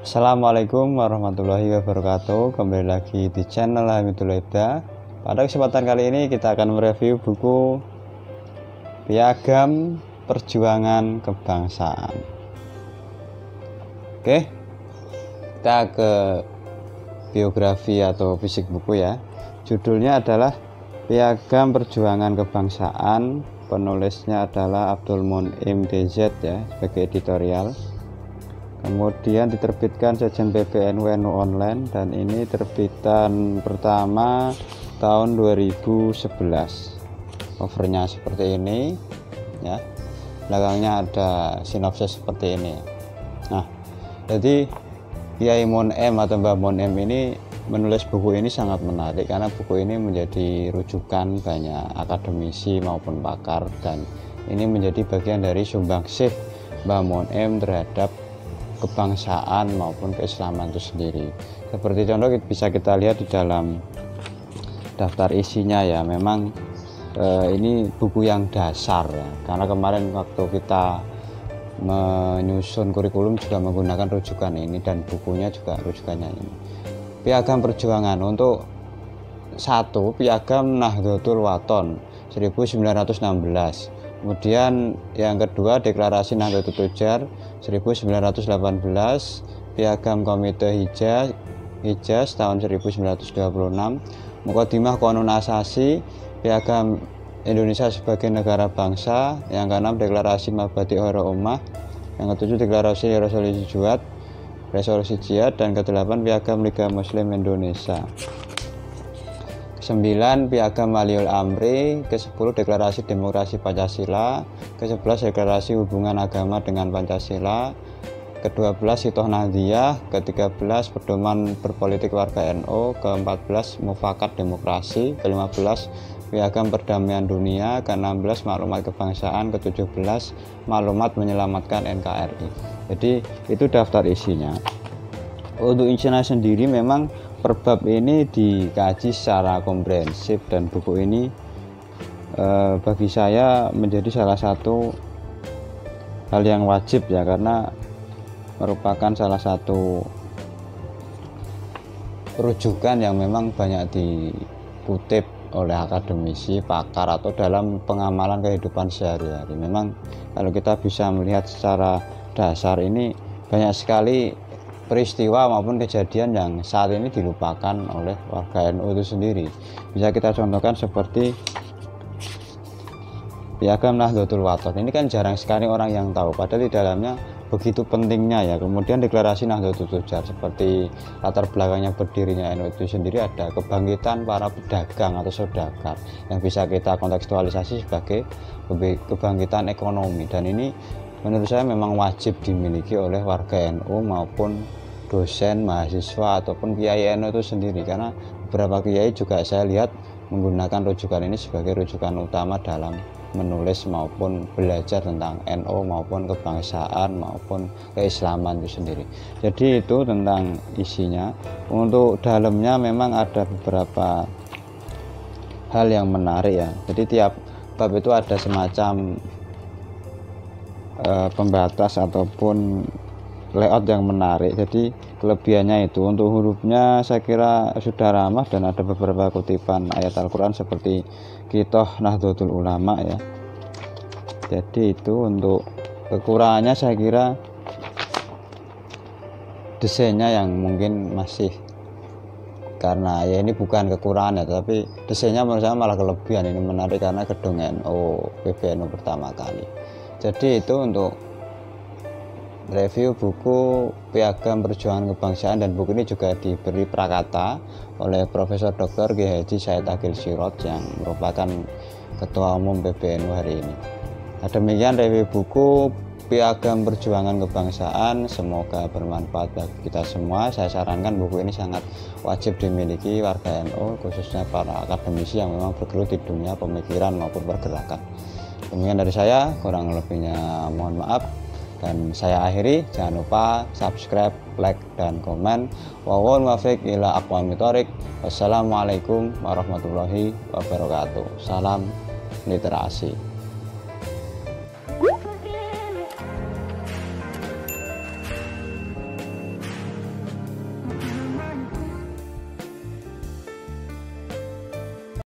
Assalamualaikum warahmatullahi wabarakatuh. Kembali lagi di channel Hamidul Ibda Pada kesempatan kali ini kita akan mereview buku Piagam Perjuangan Kebangsaan. Oke Kita ke biografi atau fisik buku ya. Judulnya adalah Piagam Perjuangan Kebangsaan. Penulisnya adalah Abdul Munim DZ ya sebagai editorial kemudian diterbitkan Sejen PBNU NU online dan ini terbitan pertama tahun 2011 covernya seperti ini ya. Belakangnya ada sinopsis seperti ini. Nah jadi Kiai Mon M atau Mbah Mon M ini menulis buku ini sangat menarik karena buku ini menjadi rujukan banyak akademisi maupun pakar dan ini menjadi bagian dari sumbangsih Mbah Mon M terhadap kebangsaan maupun keislaman itu sendiri. Seperti contoh bisa kita lihat di dalam daftar isinya ya. Memang eh, ini buku yang dasar ya. Karena kemarin waktu kita menyusun kurikulum juga menggunakan rujukan ini dan bukunya juga rujukannya ini. Piagam perjuangan untuk satu piagam Nahdlatul Waton 1916 Kemudian yang kedua deklarasi Nahdlatul Tujar 1918, Piagam Komite Hijaz Hijaz tahun 1926, Mukodimah Konun Asasi, Piagam Indonesia sebagai negara bangsa, yang keenam deklarasi Mabadi Hora Ummah, yang ketujuh deklarasi resolusi Juat, resolusi Jihad, dan kedelapan Piagam Liga Muslim Indonesia. 9 Piagam Maliul Amri, ke-10 Deklarasi Demokrasi Pancasila, ke-11 Deklarasi Hubungan Agama dengan Pancasila, ke-12 Sitoh Nahdiyah, ke-13 Pedoman Berpolitik Warga NU, ke-14 Mufakat Demokrasi, ke-15 Piagam Perdamaian Dunia, ke-16 Maklumat Kebangsaan, ke-17 Maklumat Menyelamatkan NKRI. Jadi itu daftar isinya. Untuk isinya sendiri memang per bab ini dikaji secara komprehensif dan buku ini eh, bagi saya menjadi salah satu hal yang wajib ya karena merupakan salah satu rujukan yang memang banyak dikutip oleh akademisi, pakar atau dalam pengamalan kehidupan sehari-hari. Memang kalau kita bisa melihat secara dasar ini banyak sekali peristiwa maupun kejadian yang saat ini dilupakan oleh warga NU itu sendiri. Bisa kita contohkan seperti Piagam Nahdlatul Wathon. Ini kan jarang sekali orang yang tahu, padahal di dalamnya begitu pentingnya ya. Kemudian deklarasi Nahdlatul Tujar seperti latar belakangnya berdirinya NU itu sendiri ada kebangkitan para pedagang atau saudagar yang bisa kita kontekstualisasi sebagai kebangkitan ekonomi dan ini menurut saya memang wajib dimiliki oleh warga NU maupun dosen, mahasiswa ataupun kiai NU itu sendiri karena beberapa kiai juga saya lihat menggunakan rujukan ini sebagai rujukan utama dalam menulis maupun belajar tentang NU maupun kebangsaan maupun keislaman itu sendiri. Jadi itu tentang isinya. Untuk dalamnya memang ada beberapa hal yang menarik ya. Jadi tiap bab itu ada semacam uh, pembatas ataupun layout yang menarik. Jadi kelebihannya itu untuk hurufnya saya kira sudah ramah dan ada beberapa kutipan ayat Al-Quran seperti kitoh Nahdlatul Ulama ya. Jadi itu untuk kekurangannya saya kira desainnya yang mungkin masih karena ya ini bukan kekurangan ya tapi desainnya menurut saya malah kelebihan. Ini menarik karena gedung NU PBNU pertama kali jadi itu untuk review buku Piagam Perjuangan Kebangsaan dan buku ini juga diberi prakata oleh Profesor Dr. G. Haji Said Agil Sirot yang merupakan Ketua Umum PBNU hari ini. Nah, demikian review buku Piagam Perjuangan Kebangsaan semoga bermanfaat bagi kita semua. Saya sarankan buku ini sangat wajib dimiliki warga NU khususnya para akademisi yang memang bergelut di dunia pemikiran maupun pergerakan. Demikian dari saya, kurang lebihnya mohon maaf. Dan saya akhiri jangan lupa subscribe like dan komen. Wawon wafik ila aqwamitorik wassalamualaikum warahmatullahi wabarakatuh. Salam literasi